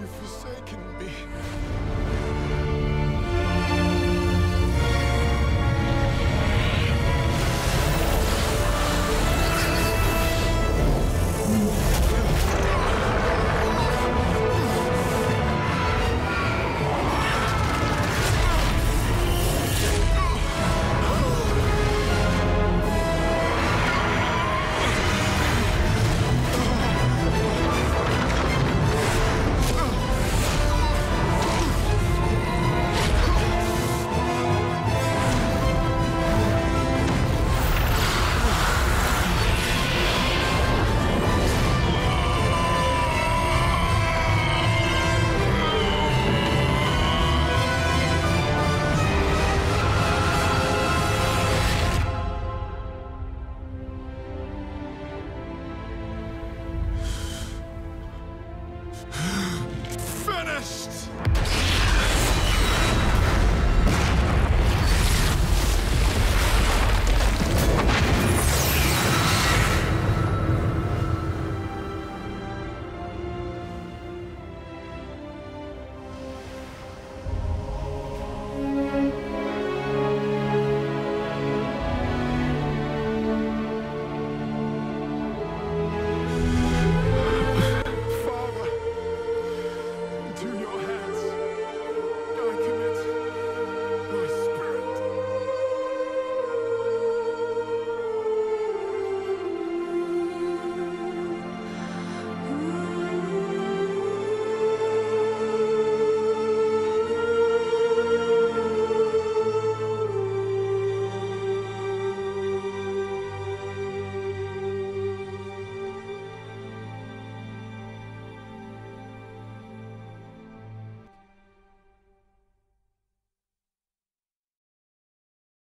you've forsaken me.